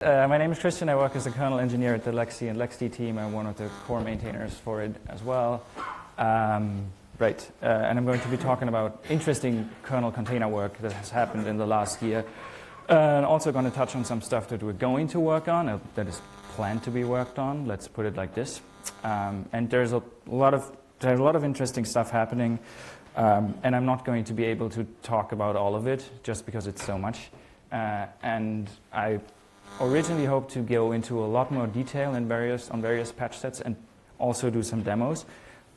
Uh, my name is Christian. I work as a kernel engineer at the LXC and LXD team. I'm one of the core maintainers for it as well. Um, right, uh, and I'm going to be talking about interesting kernel container work that has happened in the last year. Uh, and also going to touch on some stuff that we're going to work on, uh, that is planned to be worked on. Let's put it like this. Um, and there's a lot of there's a lot of interesting stuff happening. Um, and I'm not going to be able to talk about all of it just because it's so much. Uh, and I originally hoped to go into a lot more detail in various, on various patch sets and also do some demos.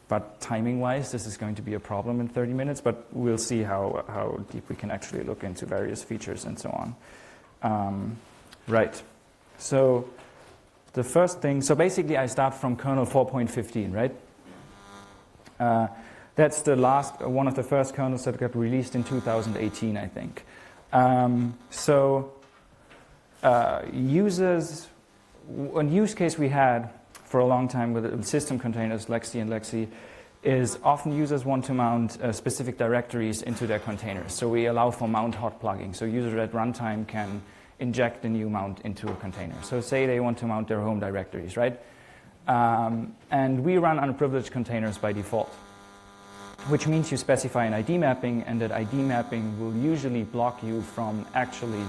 But timing-wise, this is going to be a problem in 30 minutes, but we'll see how, how deep we can actually look into various features and so on. Um, right. So the first thing, so basically I start from kernel 4.15, right? Uh, that's the last, one of the first kernels that got released in 2018, I think. Um, so uh, users, one use case we had for a long time with system containers, LXC and Lexi, is often users want to mount uh, specific directories into their containers. So we allow for mount hot plugging. So users at runtime can inject a new mount into a container. So say they want to mount their home directories, right? Um, and we run unprivileged containers by default which means you specify an ID mapping, and that ID mapping will usually block you from actually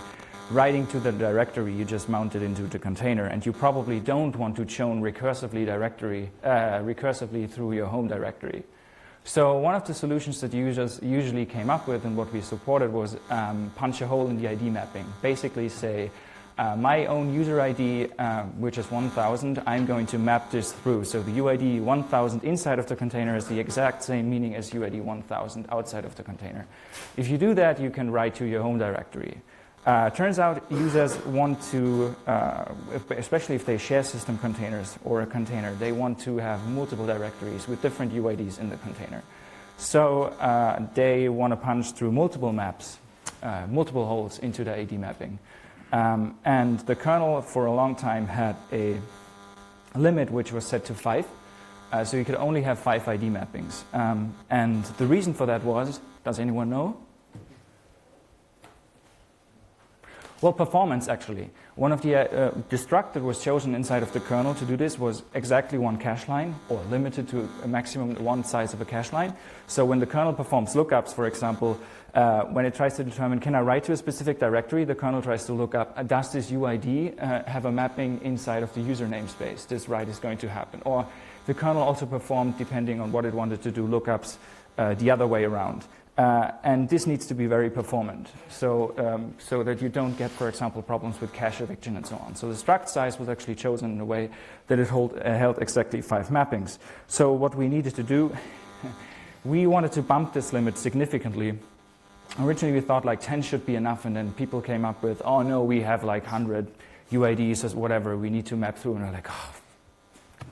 writing to the directory you just mounted into the container. And you probably don't want to chown recursively directory, uh, recursively through your home directory. So one of the solutions that users usually came up with and what we supported was um, punch a hole in the ID mapping. Basically say, uh, my own user ID, uh, which is 1000, I'm going to map this through. So the UID 1000 inside of the container is the exact same meaning as UID 1000 outside of the container. If you do that, you can write to your home directory. Uh, turns out users want to, uh, especially if they share system containers or a container, they want to have multiple directories with different UIDs in the container. So uh, they want to punch through multiple maps, uh, multiple holes into the ID mapping. Um, and the kernel for a long time had a limit which was set to five. Uh, so you could only have five ID mappings. Um, and the reason for that was, does anyone know? Well, performance actually. One of the uh, destruct that was chosen inside of the kernel to do this was exactly one cache line, or limited to a maximum one size of a cache line. So when the kernel performs lookups, for example, uh, when it tries to determine can I write to a specific directory, the kernel tries to look up uh, does this UID uh, have a mapping inside of the user namespace? This write is going to happen. Or the kernel also performed, depending on what it wanted to do, lookups uh, the other way around. Uh, and this needs to be very performant, so, um, so that you don't get, for example, problems with cache eviction and so on. So the struct size was actually chosen in a way that it hold, uh, held exactly five mappings. So what we needed to do, we wanted to bump this limit significantly originally we thought like 10 should be enough, and then people came up with, oh no, we have like 100 UIDs or whatever we need to map through, and we're like, oh,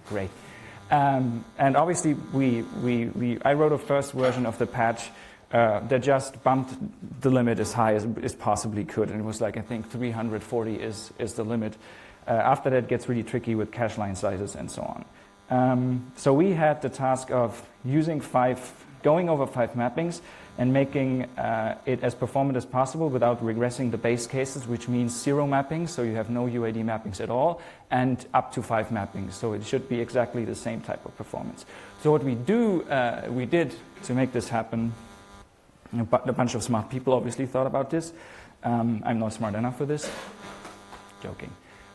great. Um, and obviously, we, we, we, I wrote a first version of the patch uh, that just bumped the limit as high as, as possibly could, and it was like, I think 340 is, is the limit. Uh, after that, gets really tricky with cache line sizes and so on. Um, so we had the task of using five, going over five mappings, and making uh, it as performant as possible without regressing the base cases, which means zero mappings, so you have no UID mappings at all, and up to five mappings. So it should be exactly the same type of performance. So what we do, uh, we did to make this happen, a bunch of smart people obviously thought about this. Um, I'm not smart enough for this. Joking.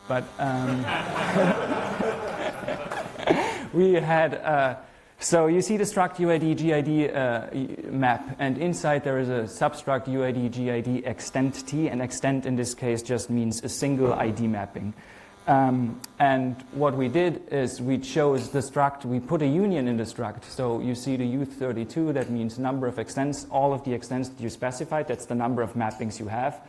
But um, we had uh, so you see the struct UID GID uh, map, and inside there is a substruct UID GID extent T, and extent in this case just means a single ID mapping. Um, and what we did is we chose the struct, we put a union in the struct. So you see the U32, that means number of extents, all of the extents that you specified, that's the number of mappings you have.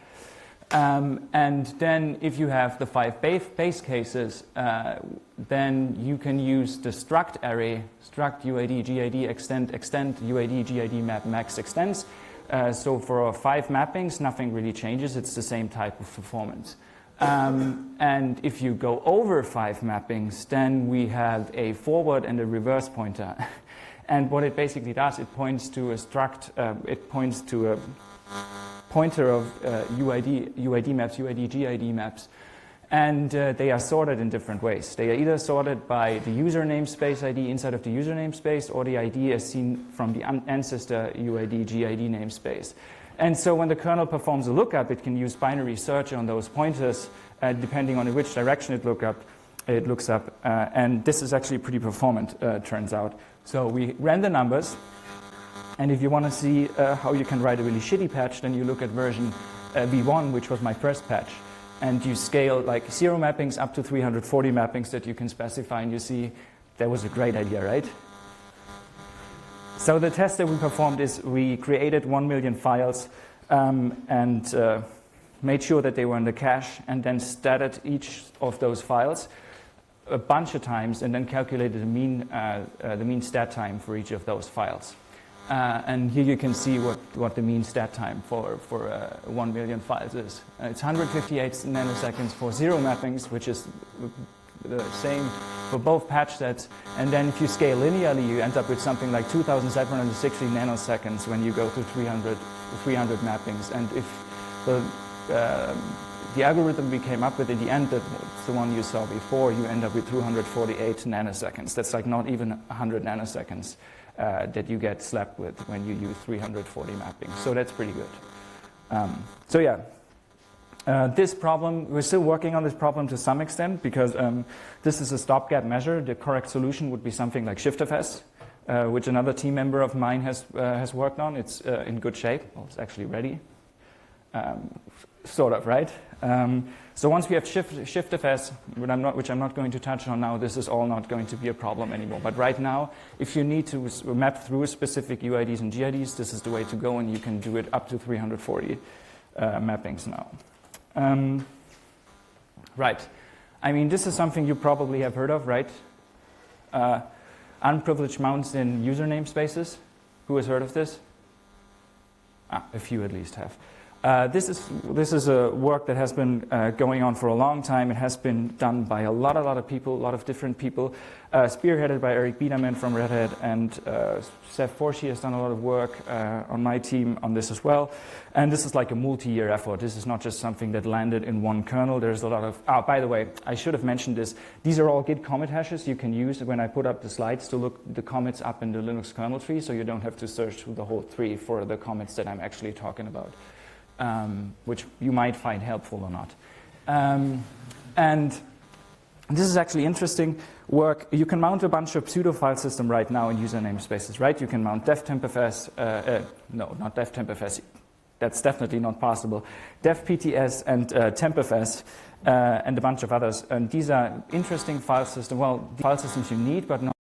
Um, and then if you have the five base, base cases, uh, then you can use the struct array, struct UID, GID, extend, extend, UID, GID, map, max, extends. Uh, so for five mappings, nothing really changes. It's the same type of performance. Um, and if you go over five mappings, then we have a forward and a reverse pointer. and what it basically does, it points to a struct, uh, it points to a pointer of uh, UID, UID maps, UID, GID maps. And uh, they are sorted in different ways. They are either sorted by the user namespace ID inside of the user namespace or the ID as seen from the ancestor UID GID namespace. And so when the kernel performs a lookup, it can use binary search on those pointers, uh, depending on which direction it, look up, it looks up. Uh, and this is actually pretty performant, uh, turns out. So we ran the numbers. And if you want to see uh, how you can write a really shitty patch, then you look at version uh, v1, which was my first patch and you scale like zero mappings up to 340 mappings that you can specify, and you see that was a great idea, right? So the test that we performed is we created 1 million files um, and uh, made sure that they were in the cache, and then statted each of those files a bunch of times, and then calculated the mean, uh, uh, the mean stat time for each of those files. Uh, and here you can see what, what the mean stat time for, for uh, 1 million files is. Uh, it's 158 nanoseconds for zero mappings, which is the same for both patch sets. And then if you scale linearly, you end up with something like 2,760 nanoseconds when you go to 300, 300 mappings. And if the, uh, the algorithm we came up with in the end, the one you saw before, you end up with 248 nanoseconds. That's like not even 100 nanoseconds uh, that you get slapped with when you use 340 mappings. So that's pretty good. Um, so yeah, uh, this problem, we're still working on this problem to some extent because um, this is a stopgap measure. The correct solution would be something like ShiftFS, uh, which another team member of mine has, uh, has worked on. It's uh, in good shape. Well, it's actually ready. Um, sort of, right? Um, so once we have shift, ShiftFS, which I'm, not, which I'm not going to touch on now, this is all not going to be a problem anymore. But right now, if you need to map through specific UIDs and GIDs, this is the way to go, and you can do it up to 340 uh, mappings now. Um, right. I mean, this is something you probably have heard of, right? Uh, unprivileged mounts in user namespaces. Who has heard of this? Ah, a few at least have. Uh, this, is, this is a work that has been uh, going on for a long time. It has been done by a lot, a lot of people, a lot of different people, uh, spearheaded by Eric Biederman from Red Hat, and uh, Seth Forshee has done a lot of work uh, on my team on this as well. And this is like a multi-year effort. This is not just something that landed in one kernel. There's a lot of, oh, by the way, I should have mentioned this. These are all Git commit hashes you can use when I put up the slides to look the commits up in the Linux kernel tree, so you don't have to search through the whole tree for the commits that I'm actually talking about um, which you might find helpful or not. Um, and this is actually interesting work. You can mount a bunch of pseudo file system right now in user namespaces, right? You can mount devtmpfs, uh, uh, no, not devtmpfs. That's definitely not possible. devpts and uh, tmpfs uh, and a bunch of others. And these are interesting file systems. Well, file systems you need, but not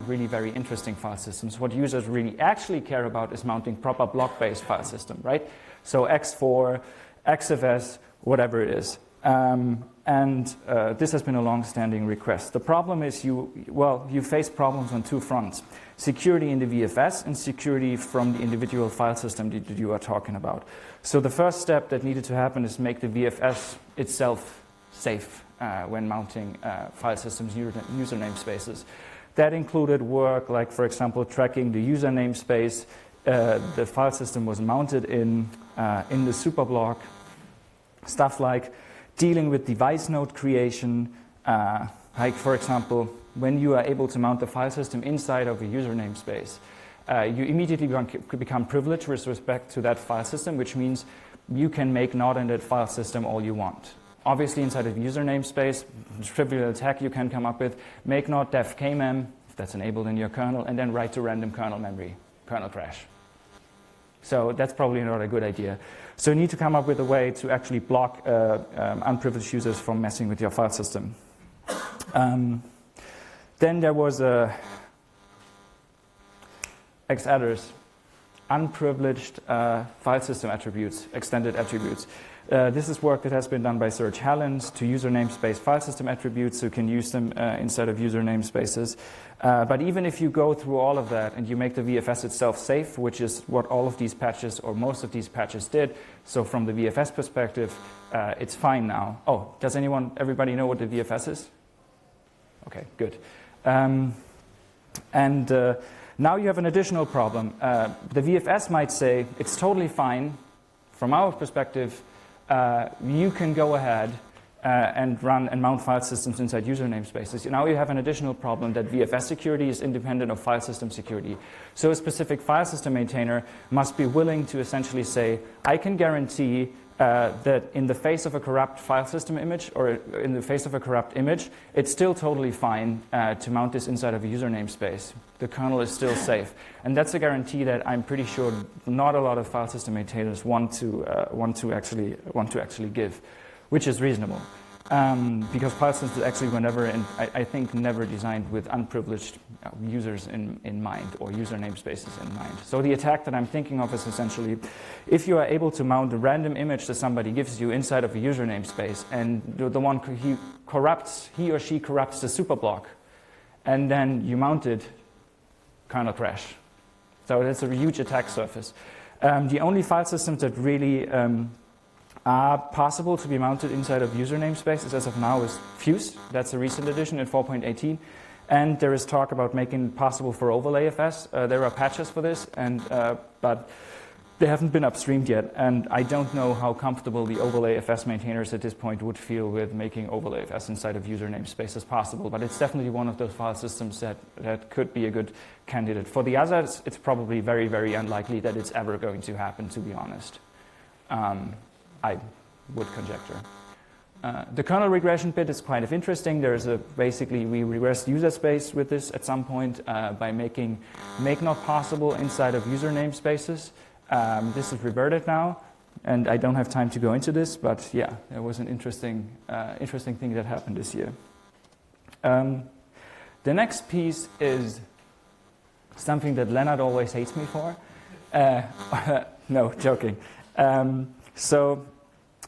really very interesting file systems. What users really actually care about is mounting proper block-based file system, right? So ext4, XFS, whatever it is. Um, and uh, this has been a long-standing request. The problem is you, well, you face problems on two fronts. Security in the VFS and security from the individual file system that you are talking about. So the first step that needed to happen is make the VFS itself safe uh, when mounting uh, file systems user namespaces. That included work like, for example, tracking the user namespace uh, the file system was mounted in, uh, in the superblock. Stuff like dealing with device node creation, uh, like for example, when you are able to mount the file system inside of a user namespace, uh, you immediately become privileged with respect to that file system, which means you can mknod in that file system all you want. Obviously, inside of user namespace, trivial attack you can come up with, mknod def kmem, if that's enabled in your kernel, and then write to random kernel memory, kernel crash. So that's probably not a good idea. So you need to come up with a way to actually block uh, um, unprivileged users from messing with your file system. Um, then there was a xattrs, unprivileged uh, file system attributes, extended attributes. Uh, this is work that has been done by Serge Hallyn to user namespace file system attributes, so you can use them uh, instead of user namespaces. Uh, but even if you go through all of that and you make the VFS itself safe, which is what all of these patches or most of these patches did, so from the VFS perspective, uh, it's fine now. Oh, does anyone, everybody know what the VFS is? Okay, good. Um, and uh, now you have an additional problem. The VFS might say it's totally fine from our perspective uh, you can go ahead uh, and run and mount file systems inside user namespaces. Now you have an additional problem that VFS security is independent of file system security. So a specific file system maintainer must be willing to essentially say, I can guarantee uh, that in the face of a corrupt file system image or in the face of a corrupt image, it's still totally fine uh, to mount this inside of a user namespace. The kernel is still safe. And that's a guarantee that I'm pretty sure not a lot of file system maintainers want to, uh, want to, actually, want to actually give which is reasonable. Um, because file systems actually were never, in, I, I, think, never designed with unprivileged uh, users in, in mind or user namespaces in mind. So the attack that I'm thinking of is essentially if you are able to mount a random image that somebody gives you inside of a user namespace and the, the one he corrupts, he or she corrupts the superblock, and then you mount it, kernel crash. So that's a huge attack surface. Um, the only file systems that really um, are possible to be mounted inside of user namespaces as of now is Fuse. That's a recent addition in 4.18. And there is talk about making it possible for overlayfs. Uh, there are patches for this, and, uh, but they haven't been upstreamed yet. And I don't know how comfortable the overlayfs maintainers at this point would feel with making overlayfs inside of user namespaces possible. But it's definitely one of those file systems that, that could be a good candidate. For the others, it's probably very, very unlikely that it's ever going to happen, to be honest. Um, I would conjecture. Uh, the kernel regression bit is kind of interesting. There's a basically we regressed user space with this at some point uh, by making mknod possible inside of user namespaces. Um, this is reverted now, and I don't have time to go into this, but yeah, there was an interesting uh, interesting thing that happened this year. Um, the next piece is something that Lennart always hates me for. Uh, no, joking. Um, so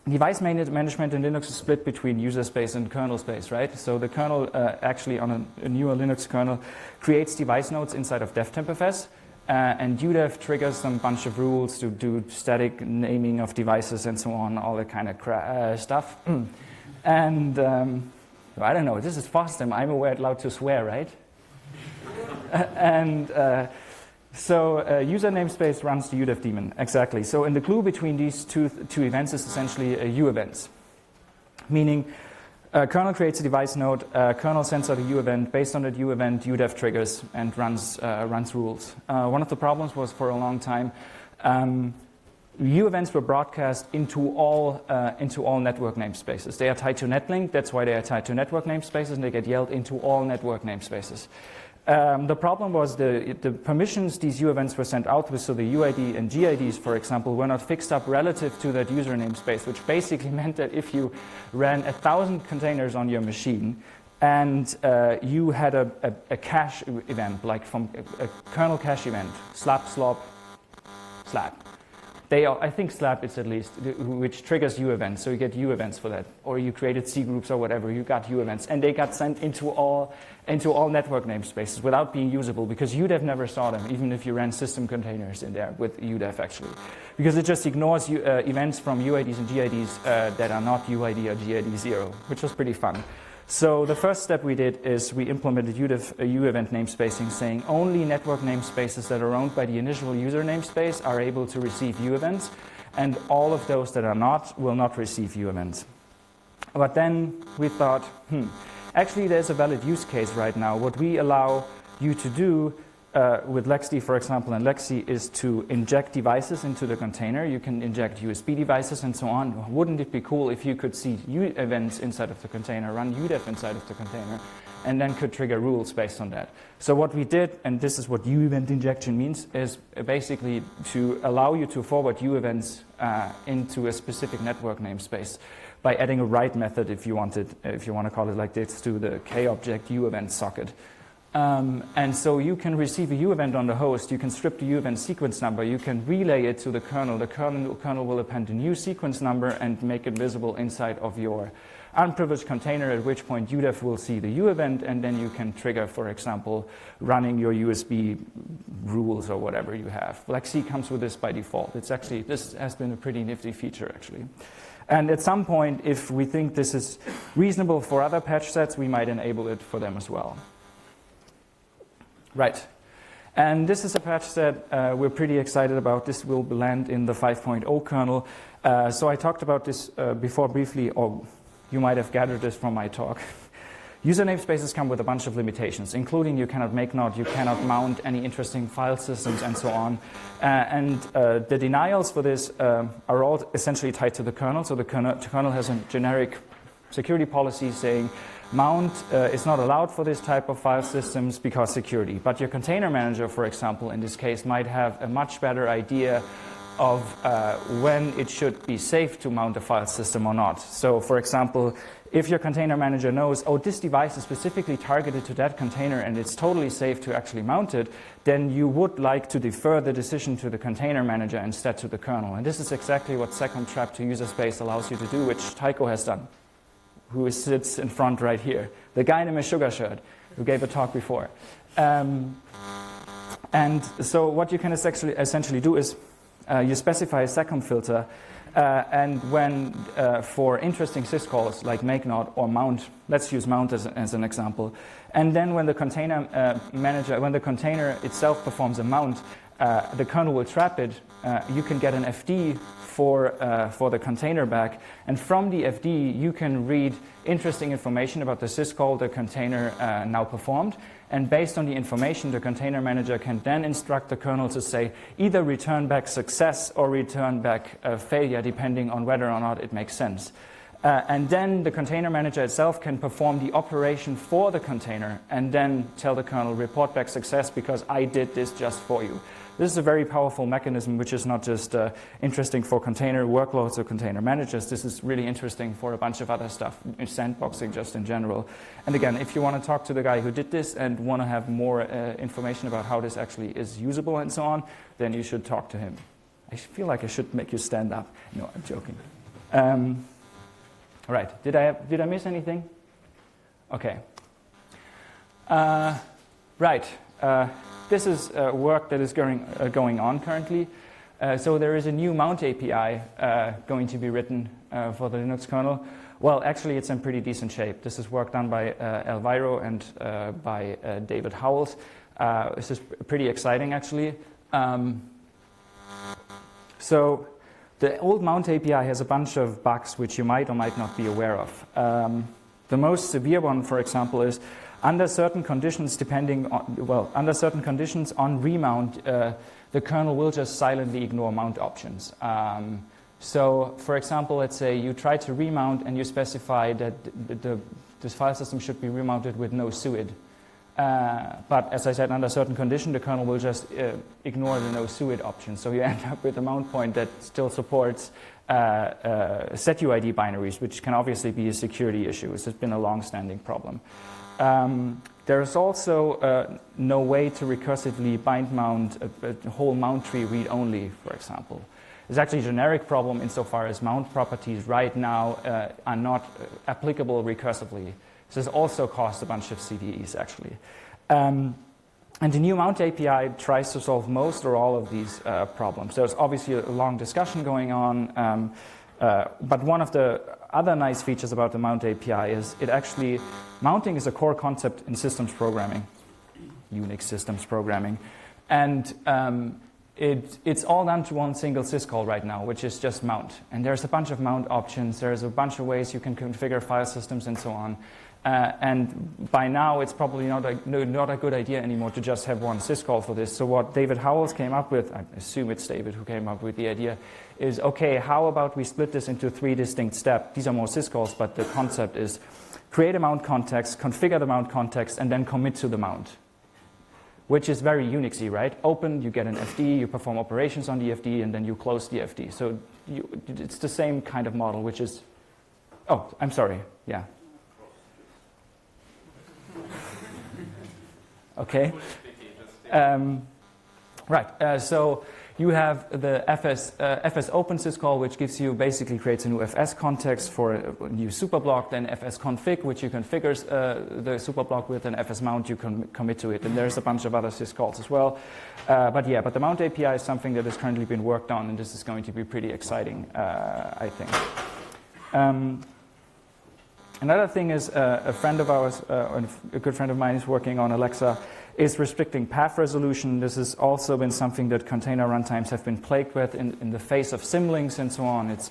device management in Linux is split between user space and kernel space, right? So the kernel uh, actually on a, a, newer Linux kernel creates device nodes inside of devtmpfs. Uh, and UDEV triggers some bunch of rules to do static naming of devices and so on, all that kind of uh, stuff. and um, I don't know, this is FOSDEM. I'm aware allowed to swear, right? and uh, so uh, user namespace runs the UDEV daemon, exactly. So in the glue between these two, two events is essentially a U events, meaning uh, kernel creates a device node, uh, kernel sends out a U event, based on that U event, UDEV triggers and runs, uh, runs rules. Uh, one of the problems was for a long time, um, U events were broadcast into all, uh, into all network namespaces. They are tied to netlink, that's why they are tied to network namespaces, and they get yelled into all network namespaces. Um, the problem was the, the permissions these U events were sent out with, so the UID and GIDs, for example, were not fixed up relative to that user namespace, which basically meant that if you ran a thousand containers on your machine and uh, you had a, a, a, cache event, like from a, a kernel cache event, slab, slob, slub, they are, I think slub is at least, which triggers U events. So you get U events for that. Or you created C groups or whatever, you got U events. And they got sent into all, into all network namespaces without being usable because UDEV never saw them, even if you ran system containers in there with UDEV actually. Because it just ignores uh, events from UIDs and GIDs uh, that are not UID or GID zero, which was pretty fun. So the first step we did is we implemented U event namespacing saying only network namespaces that are owned by the initial user namespace are able to receive U events, and all of those that are not will not receive U events. But then we thought, hmm, actually there's a valid use case right now. What we allow you to do uh, with LXD, for example, and LXC is to inject devices into the container. You can inject USB devices and so on. Wouldn't it be cool if you could see U events inside of the container, run UDEV inside of the container, and then could trigger rules based on that? So what we did, and this is what U event injection means, is basically to allow you to forward U events uh, into a specific network namespace by adding a write method, if you wanted, if you want to call it like this, to the k object U event socket. Um, and so you can receive a U event on the host, you can strip the U event sequence number, you can relay it to the kernel. The kernel, kernel will append a new sequence number and make it visible inside of your unprivileged container, at which point UDEV will see the U event, and then you can trigger, for example, running your USB rules or whatever you have. LXC comes with this by default. It's actually, this has been a pretty nifty feature, actually. And at some point, if we think this is reasonable for other patch sets, we might enable it for them as well. Right. And this is a patch that uh, we're pretty excited about. This will land in the 5.0 kernel. Uh, so I talked about this uh, before briefly, or you might have gathered this from my talk. User namespaces come with a bunch of limitations, including you cannot mknod, you cannot mount any interesting file systems, and so on. Uh, and uh, the denials for this uh, are all essentially tied to the kernel. So the kernel, the kernel has a generic security policy saying mount uh, is not allowed for this type of file systems because security. But your container manager, for example, in this case, might have a much better idea of uh, when it should be safe to mount a file system or not. So, for example, if your container manager knows, oh, this device is specifically targeted to that container and it's totally safe to actually mount it, then you would like to defer the decision to the container manager instead to the kernel. And this is exactly what Seccomp Trap to User Space allows you to do, which Tycho has done, who sits in front right here. The guy in a sugar shirt who gave a talk before. Um, and so what you can essentially do is uh, you specify a seccomp filter uh, and when uh, for interesting syscalls like mknod or mount, let's use mount as, as an example. And then when the container uh, manager, when the container itself performs a mount, uh, the kernel will trap it. Uh, you can get an FD for, uh, for the container back. And from the FD, you can read interesting information about the syscall the container now performed. And based on the information, the container manager can then instruct the kernel to say either return back success or return back uh, failure, depending on whether or not it makes sense. Uh, and then the container manager itself can perform the operation for the container and then tell the kernel, report back success because I did this just for you. This is a very powerful mechanism, which is not just uh, interesting for container workloads or container managers. This is really interesting for a bunch of other stuff, sandboxing just in general. And again, if you want to talk to the guy who did this and want to have more uh, information about how this actually is usable and so on, then you should talk to him. I feel like I should make you stand up. No, I'm joking. Um, right. Did I, did I miss anything? Okay. Uh, right. Uh, this is uh, work that is going, uh, going on currently. Uh, so there is a new mount API uh, going to be written uh, for the Linux kernel. Well, actually, it's in pretty decent shape. This is work done by Al Viro and by David Howells. this is pretty exciting, actually. Um, so the old mount API has a bunch of bugs which you might or might not be aware of. Um, the most severe one, for example, is under certain conditions, depending on, well, under certain conditions on remount, uh, the kernel will just silently ignore mount options. Um, so, for example, let's say you try to remount and you specify that the, the, this file system should be remounted with no suid. Uh, but as I said, under certain condition, the kernel will just uh, ignore the no suid option. So you end up with a mount point that still supports uh, uh setuid binaries, which can obviously be a security issue. Has been a long-standing problem. Um, there is also uh, no way to recursively bind mount a, a whole mount tree read only, for example. It's actually a generic problem insofar as mount properties right now uh, are not uh, applicable recursively. This also caused a bunch of CVEs, actually. Um, and the new Mount API tries to solve most or all of these uh, problems. There's obviously a long discussion going on, um, uh, but one of the other nice features about the Mount API is it actually, mounting is a core concept in systems programming, Unix systems programming. And um, it, it's all done to one single syscall right now, which is just mount. And there's a bunch of mount options. There's a bunch of ways you can configure file systems and so on. Uh, and by now, it's probably not a, no, not a good idea anymore to just have one syscall for this. So what David Howells came up with, I assume it's David who came up with the idea, is okay, how about we split this into three distinct steps? These are more syscalls, but the concept is create a mount context, configure the mount context, and then commit to the mount. Which is very Unixy, right? Open, you get an FD, you perform operations on the FD, and then you close the FD. So you, it's the same kind of model, which is. Oh, I'm sorry. Yeah. Okay. Um, right. Uh, so you have the FS, uh, FS Open syscall, which gives you basically creates a new FS context for a new superblock, then FS config, which you configure uh, the superblock with, and FS mount, you can commit to it. And there's a bunch of other syscalls as well. Uh, but yeah, but the mount API is something that has currently been worked on, and this is going to be pretty exciting, uh, I think. Um, another thing is uh, a friend of ours, uh, a good friend of mine, is working on Aleksa is restricting path resolution. This has also been something that container runtimes have been plagued with in, in the face of symlinks and so on. It's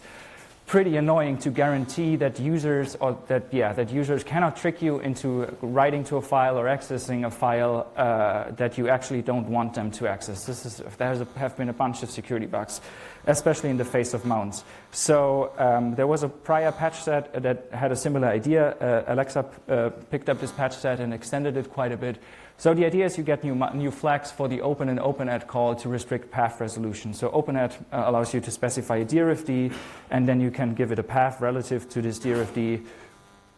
pretty annoying to guarantee that users or that yeah that users cannot trick you into writing to a file or accessing a file uh, that you actually don't want them to access. This is there have been a bunch of security bugs, especially in the face of mounts. So um, there was a prior patch set that had a similar idea. Uh, Aleksa uh, picked up this patch set and extended it quite a bit. So the idea is you get new, new flags for the open and openat call to restrict path resolution. So openat uh, allows you to specify a dirfd, and then you can give it a path relative to this dirfd,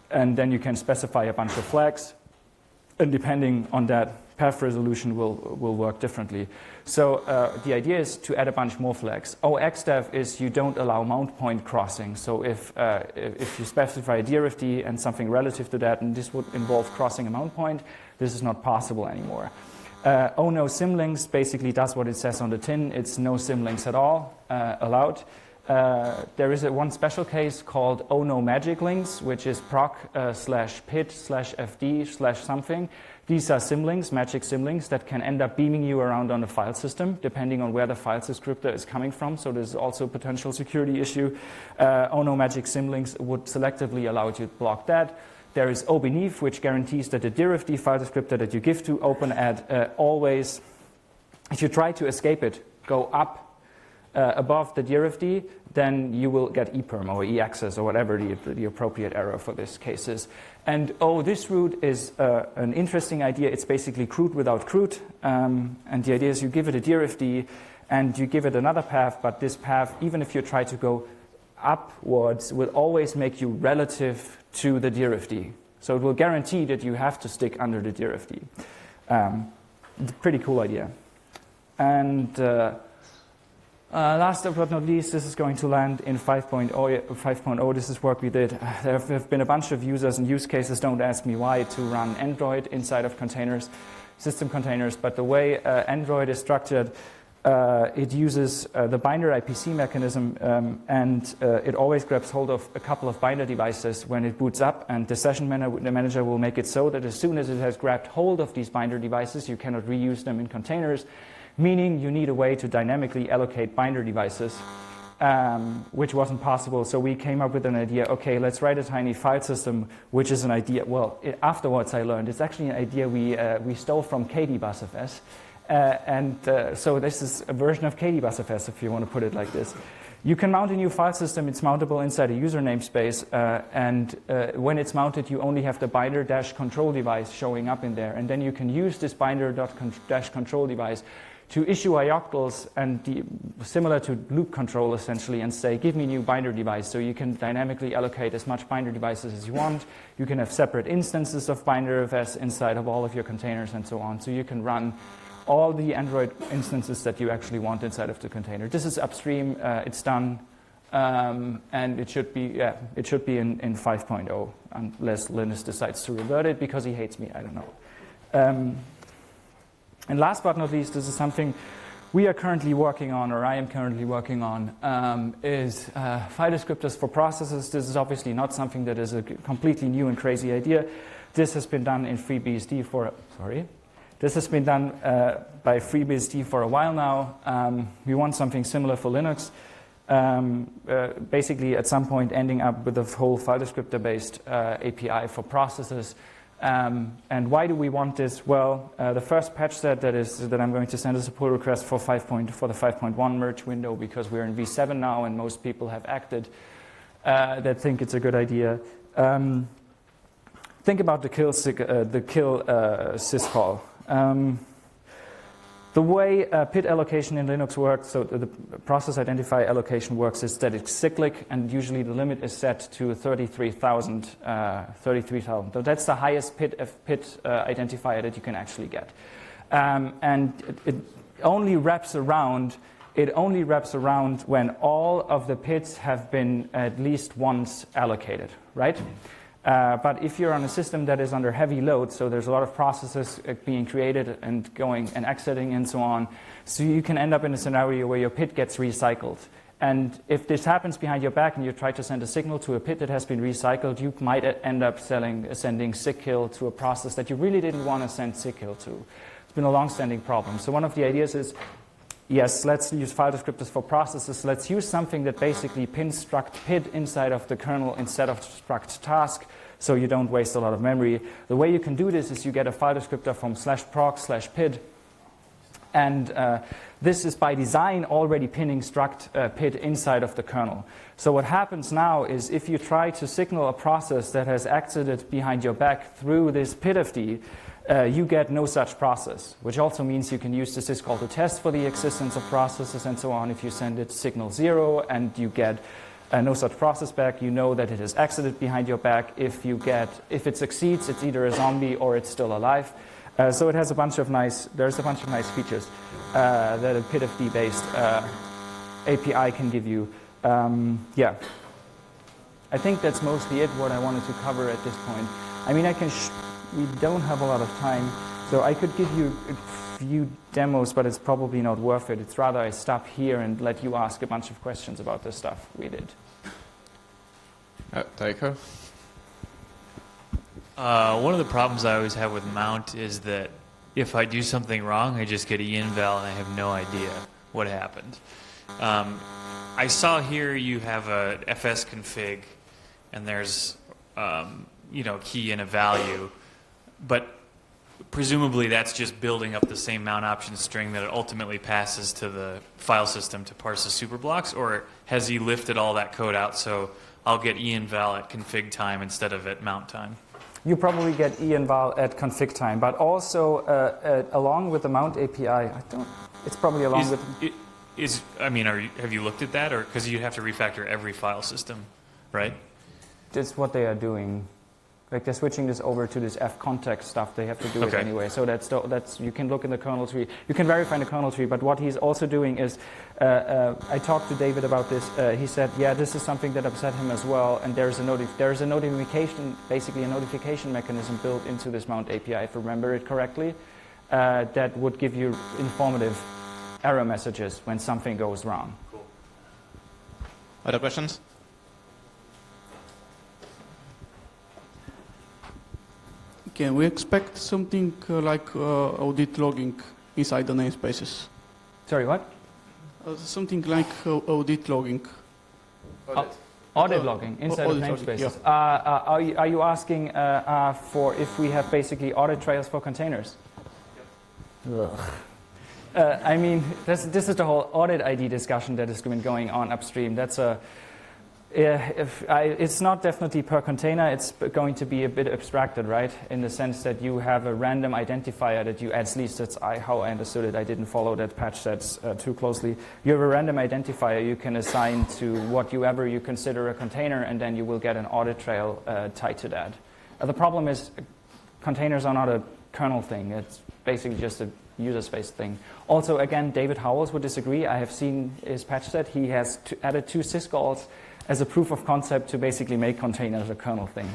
and then you can specify a bunch of flags, and depending on that, path resolution will, will work differently. So uh, the idea is to add a bunch more flags. OXDEV is you don't allow mount point crossing. So if, uh, if you specify a dirfd and something relative to that, and this would involve crossing a mount point, this is not possible anymore. Uh, oh no symlinks basically does what it says on the tin. It's no symlinks at all uh, allowed. Uh, there is a one special case called oh no magic links, which is proc uh, slash pit slash fd slash something. These are symlinks, magic symlinks, that can end up beaming you around on the file system, depending on where the file descriptor is coming from. So there's also a potential security issue. Uh, oh no magic symlinks would selectively allow you to block that. There is OBNeath, which guarantees that the dirfd file descriptor that you give to openat uh, always, if you try to escape it, go up uh, above the dirfd, then you will get EPERM or EAccess or whatever the, the appropriate error for this case is. And oh, this route is uh, an interesting idea. It's basically chroot without chroot. Um, and the idea is you give it a dirfd and you give it another path, but this path, even if you try to go upwards, will always make you relative to the dirfd. So it will guarantee that you have to stick under the dirfd. Um, pretty cool idea. And uh, uh, last but not least, this is going to land in 5.0. 5.0. This is work we did. There have been a bunch of users and use cases. Don't ask me why to run Android inside of containers, system containers. But the way uh, Android is structured, uh, it uses uh, the binder IPC mechanism um, and uh, it always grabs hold of a couple of binder devices when it boots up and the session manager will make it so that as soon as it has grabbed hold of these binder devices you cannot reuse them in containers meaning you need a way to dynamically allocate binder devices um, which wasn't possible. So we came up with an idea okay, let's write a tiny file system, which is an idea. Well, it, afterwards I learned it's actually an idea we, uh, we stole from KDBusFS. Uh, and uh, so this is a version of KDBusFS, if you want to put it like this. You can mount a new file system. It's mountable inside a user namespace. Uh, and uh, when it's mounted, you only have the binder dash control device showing up in there. And then you can use this binder dash control device to issue ioctls and similar to loop control essentially and say, give me new binder device. So you can dynamically allocate as much binder devices as you want. You can have separate instances of binder binderfs inside of all of your containers and so on. So you can run all the Android instances that you actually want inside of the container. This is upstream, uh, it's done, um, and it should be, yeah, it should be in, in 5.0, unless Linus decides to revert it because he hates me, I don't know. Um, and last but not least, this is something we are currently working on, or I am currently working on, um, is uh, file descriptors for processes. This is obviously not something that is a completely new and crazy idea. This has been done in FreeBSD for, sorry, this has been done uh, by FreeBSD for a while now. Um, we want something similar for Linux. Um, uh, basically, at some point, ending up with a whole file descriptor based uh, API for processes. Um, and why do we want this? Well, uh, the first patch set that is that I'm going to send as a pull request for 5. Point, for the 5.1 merge window because we're in V7 now and most people have acted uh, that think it's a good idea. Um, think about the kill, uh, the kill syscall. Um, the way uh, PID allocation in Linux works, so the process identifier allocation works, is that it's cyclic, and usually the limit is set to 33,000. Uh, 33,000. So that's the highest PID, PID uh, identifier that you can actually get. Um, and it, it, only wraps around. It only wraps around when all of the PIDs have been at least once allocated, right? Uh, but if you're on a system that is under heavy load, so there's a lot of processes uh, being created and going and exiting and so on, so you can end up in a scenario where your PID gets recycled. And if this happens behind your back and you try to send a signal to a PID that has been recycled, you might end up selling, sending SIGKILL to a process that you really didn't want to send SIGKILL to. It's been a long-standing problem. So one of the ideas is yes, let's use file descriptors for processes. Let's use something that basically pins struct PID inside of the kernel instead of struct task so you don't waste a lot of memory. The way you can do this is you get a file descriptor from slash proc slash PID. And uh, this is by design already pinning struct uh, PID inside of the kernel. So what happens now is if you try to signal a process that has exited behind your back through this PIDFD, uh, you get no such process, which also means you can use the syscall to test for the existence of processes and so on. If you send it signal zero and you get uh, no such process back, you know that it has exited behind your back. If you get, if it succeeds, it's either a zombie or it's still alive. Uh, so it has a bunch of nice, there's a bunch of nice features uh, that a PIDFD-based uh, API can give you. Um, yeah, I think that's mostly it. What I wanted to cover at this point. I mean, I can we don't have a lot of time, so I could give you few demos, but it's probably not worth it. It's rather I stop here and let you ask a bunch of questions about the stuff we did. Uh, Tycho? Uh, one of the problems I always have with Mount is that if I do something wrong, I just get an EINVAL and I have no idea what happened. Um, I saw here you have a fs config, and there's um, you know key and a value but presumably that's just building up the same mount option string that it ultimately passes to the file system to parse the superblocks, or has he lifted all that code out so I'll get EINVAL at config time instead of at mount time? You probably get EINVAL at config time, but also uh, uh, along with the mount API. I don't. It's probably along is, with. It, is I mean, you, have you looked at that, or because you'd have to refactor every file system, right? It's what they are doing. Like they're switching this over to this f context stuff. They have to do okay. it anyway. So that's that's you can look in the kernel tree. You can verify in the kernel tree. But what he's also doing is, uh, uh, I talked to David about this. Uh, he said, yeah, this is something that upset him as well. And there's a notif- there's a notification, basically a notification mechanism built into this Mount API, if I remember it correctly, uh, that would give you informative error messages when something goes wrong. Cool. Other questions? Can we expect something uh, like uh, audit logging inside the namespaces? Sorry, what? Uh, something like uh, audit logging. Audit, audit logging inside of namespaces. Yeah. Uh, are, you, are, you, asking for if we have basically audit trails for containers? Yep. I mean, this, this is the whole audit ID discussion that has been going on upstream. That's a I, it's not definitely per container. It's going to be a bit abstracted, right? In the sense that you have a random identifier that you, add at least that's I, how I understood it. I didn't follow that patch sets uh, too closely. You have a random identifier you can assign to whatever you consider a container, and then you will get an audit trail uh, tied to that. Uh, the problem is containers are not a kernel thing. It's basically just a user space thing. Also, again, David Howells would disagree. I have seen his patch set. He has added two syscalls as a proof of concept to basically make containers a kernel thing.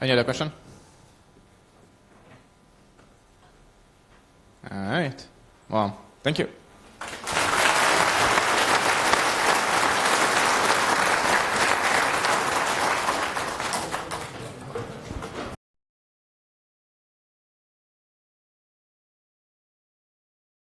Any other question? All right. Well, thank you.